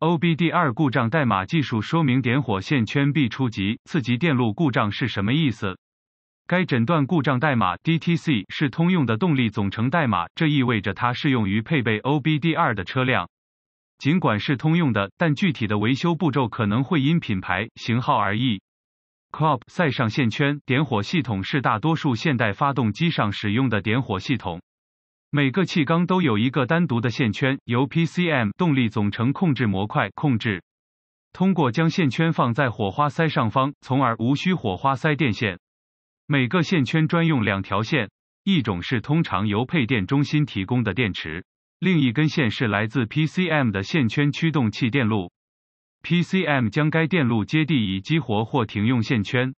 OBD2 故障代码技术说明点火线圈壁初级次级电路故障是什么意思？该诊断故障代码 DTC 是通用的动力总成代码，这意味着它适用于配备 OBD2 的车辆。尽管是通用的，但具体的维修步骤可能会因品牌、型号而异。COP 塞上线圈点火系统是大多数现代发动机上使用的点火系统。每个气缸都有一个单独的线圈，由 PCM 动力总成控制模块控制。通过将线圈放在火花塞上方，从而无需火花塞电线。每个线圈专用两条线，一种是通常由配电中心提供的电池。另一根线是来自 PCM 的线圈驱动器电路，PCM 将该电路接地以激活或停用线圈。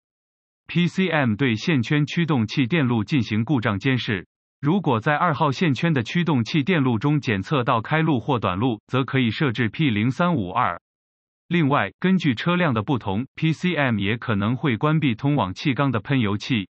PCM 对线圈驱动器电路进行故障监视，如果在二号线圈的驱动器电路中检测到开路或短路，则可以设置 P 零三五二。另外，根据车辆的不同，PCM 也可能会关闭通往气缸的喷油器。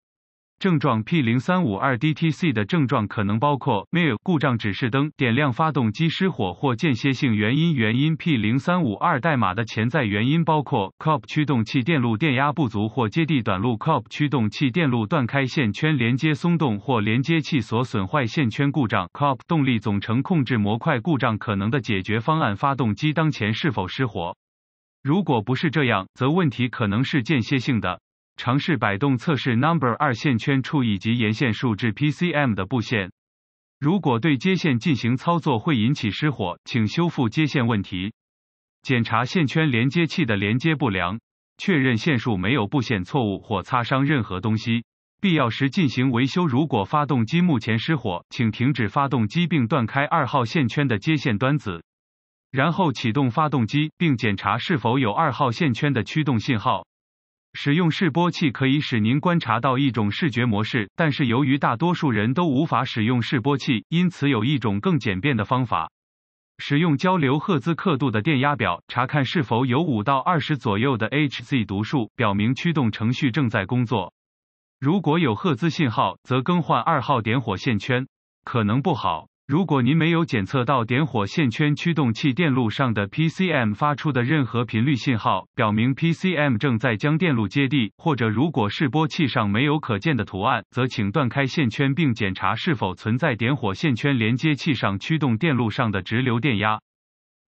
症状 P 零三五二 DTC 的症状可能包括 MIL 故障指示灯点亮、发动机失火或间歇性原因。原因 P 零三五二代码的潜在原因包括 COP 驱动器电路电压不足或接地短路，COP 驱动器电路断开、线圈连接松动或连接器所损坏、线圈故障，COP 动力总成控制模块故障。可能的解决方案：发动机当前是否失火？如果不是这样，则问题可能是间歇性的。尝试摆动测试 Number 二线圈处以及沿线数至 PCM 的布线。如果对接线进行操作会引起失火，请修复接线问题。检查线圈连接器的连接不良，确认线束没有布线错误或擦伤任何东西。必要时进行维修。如果发动机目前失火，请停止发动机并断开二号线圈的接线端子，然后启动发动机并检查是否有二号线圈的驱动信号。使用示波器可以使您观察到一种视觉模式，但是由于大多数人都无法使用示波器，因此有一种更简便的方法：使用交流赫兹刻度的电压表，查看是否有五到二十左右的 Hz 读数，表明驱动程序正在工作。如果有赫兹信号，则更换二号点火线圈可能不好。如果您没有检测到点火线圈驱动器电路上的 PCM 发出的任何频率信号，表明 PCM 正在将电路接地，或者如果示波器上没有可见的图案，则请断开线圈并检查是否存在点火线圈连接器上驱动电路上的直流电压。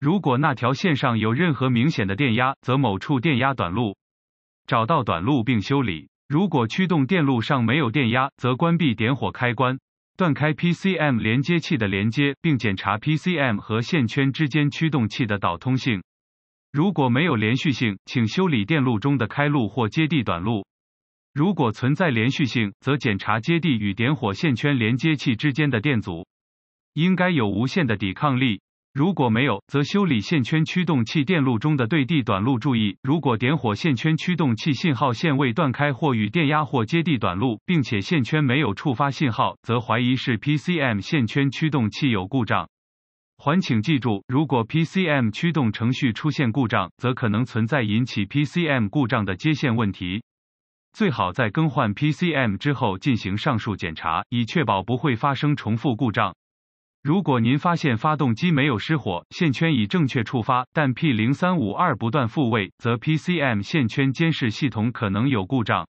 如果那条线上有任何明显的电压，则某处电压短路。找到短路并修理。如果驱动电路上没有电压，则关闭点火开关。断开 PCM 连接器的连接，并检查 PCM 和线圈之间驱动器的导通性。如果没有连续性，请修理电路中的开路或接地短路。如果存在连续性，则检查接地与点火线圈连接器之间的电阻，应该有无限的抵抗力。如果没有，则修理线圈驱动器电路中的对地短路。注意，如果点火线圈驱动器信号线未断开或与电压或接地短路，并且线圈没有触发信号，则怀疑是 PCM 线圈驱动器有故障。还请记住，如果 PCM 驱动程序出现故障，则可能存在引起 PCM 故障的接线问题。最好在更换 PCM 之后进行上述检查，以确保不会发生重复故障。如果您发现发动机没有失火，线圈已正确触发，但 P0352 不断复位，则 PCM 线圈监视系统可能有故障。